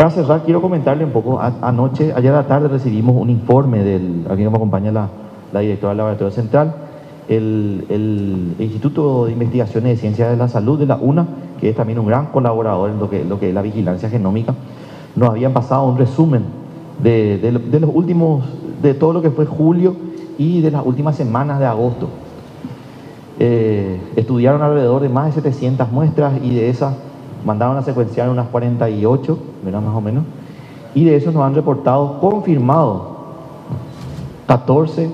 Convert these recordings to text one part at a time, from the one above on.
para cerrar, quiero comentarle un poco. anoche, ayer a la tarde, recibimos un informe del. Aquí nos acompaña la, la directora del Laboratorio Central, el, Instituto de Investigaciones de Ciencias de la Salud de la UNA, que es también un gran colaborador en lo que, es la vigilancia genómica, nos habían pasado un resumen de, de, los últimos, de todo lo que fue julio y de las últimas semanas de agosto. Eh, estudiaron alrededor de más de 700 muestras y de esas mandaron a secuenciar unas 48, ¿verdad? Más o menos. Y de esos nos han reportado confirmado 14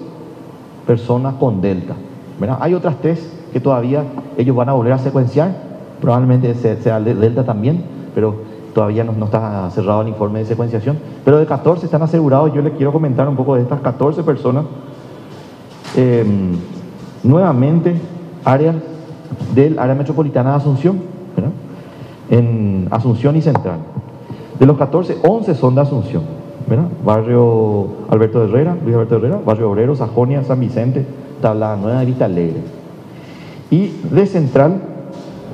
personas con Delta. ¿verdad? Hay otras test que todavía ellos van a volver a secuenciar, probablemente sea Delta también, pero todavía no, está cerrado el informe de secuenciación. Pero de 14 están asegurados, yo les quiero comentar un poco de estas 14 personas. Em, nuevamente, áreas del área metropolitana de Asunción, en Asunción y Central. De los 14, 11 son de Asunción, barrio Alberto Herrera, Luis Alberto Herrera, barrio Obrero, Sajonia, San Vicente, Tablada Nueva, Vista Alegre. Y de Central,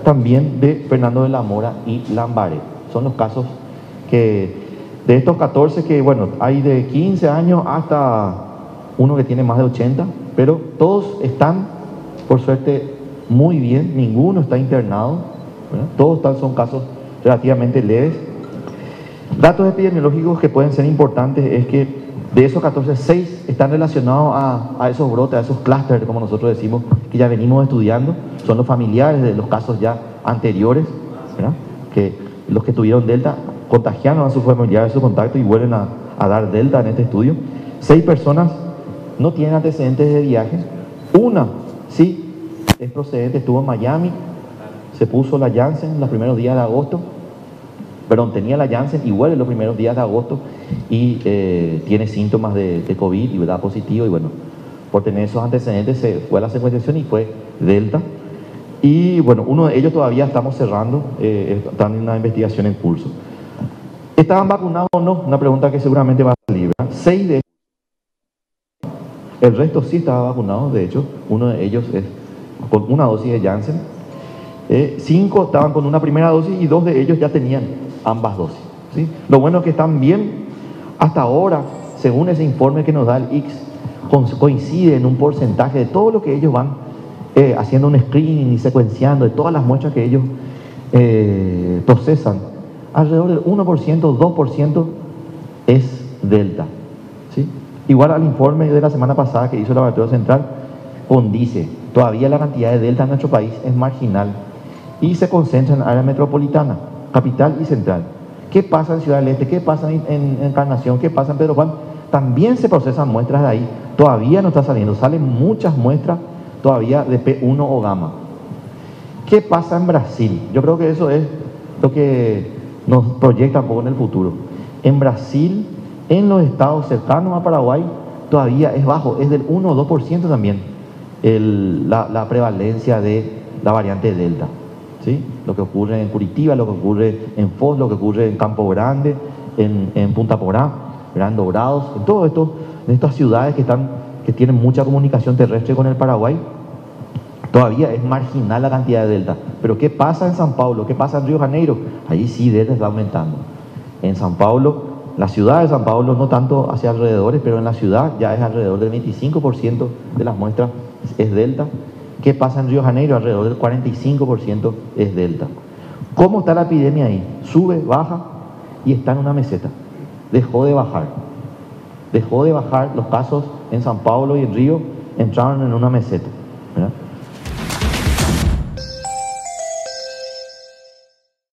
también de Fernando de la Mora y Lambaré. Son los casos que, de estos 14, que bueno, hay de 15 años hasta uno que tiene más de 80, pero todos están, por suerte, muy bien, ninguno está internado, todos están, son casos relativamente leves. Datos epidemiológicos que pueden ser importantes es que de esos 14, 6 están relacionados a, esos brotes, a esos clústeres, como nosotros decimos, que ya venimos estudiando. Son los familiares de los casos ya anteriores, que los que tuvieron Delta contagiaron a sus familiares su contacto y vuelven a, a dar Delta en este estudio. Seis personas no tienen antecedentes de viaje. Una sí es procedente, estuvo en Miami, se puso la Janssen los primeros días de agosto, perdón, tenía la Janssen igual en los primeros días de agosto y eh, tiene síntomas de, COVID y da positivo y bueno, por tener esos antecedentes se fue la secuenciación y fue Delta. Y bueno, uno de ellos todavía estamos cerrando, eh, están en una investigación en curso. ¿Estaban vacunados o no? Una pregunta que seguramente va a salir. Seis de ellos el resto sí estaba vacunado, de hecho, uno de ellos es con una dosis de Janssen. Eh, cinco estaban con una primera dosis y dos de ellos ya tenían ambas dosis. Lo bueno es que están bien. Hasta ahora, según ese informe que nos da el X, coincide en un porcentaje de todo lo que ellos van eh, haciendo un screening y secuenciando, de todas las muestras que ellos eh, procesan. Alrededor del 1%, 2% es delta. Igual al informe de la semana pasada que hizo el Laboratorio Central, condice, todavía la cantidad de delta en nuestro país es marginal y se concentra en área metropolitana, capital y central. ¿Qué pasa en Ciudad del Este? ¿Qué pasa en, Encarnación? ¿Qué pasa en Pedro Juan? También se procesan muestras de ahí. Todavía no está saliendo. Salen muchas muestras todavía de P1 o gamma. ¿Qué pasa en Brasil? Yo creo que eso es lo que nos proyecta un poco en el futuro. En Brasil en los estados cercanos a Paraguay todavía es bajo, es del 1 o 2% también la, prevalencia de la variante Delta. Lo que ocurre en Curitiba, lo que ocurre en Foz, lo que ocurre en Campo Grande, en, Punta Porá, Gran Dobrados, en en estas ciudades que, tienen mucha comunicación terrestre con el Paraguay, todavía es marginal la cantidad de Delta. Pero ¿qué pasa en San Paulo? ¿Qué pasa en Río Janeiro? Allí sí Delta está aumentando. En San Paulo la ciudad de San Pablo no tanto hacia alrededores, pero en la ciudad ya es alrededor del 25% de las muestras es delta. ¿Qué pasa en Río Janeiro? Alrededor del 45% es delta. ¿Cómo está la epidemia ahí? Sube, baja y está en una meseta. Dejó de bajar. Dejó de bajar los casos en San Pablo y en Río entraron en una meseta.